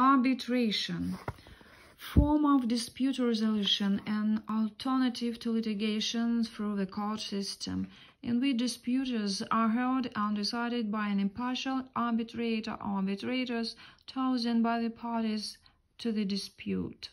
Arbitration form of dispute resolution an alternative to litigation through the court system in which disputes are heard and decided by an impartial arbitrator or arbitrators chosen by the parties to the dispute.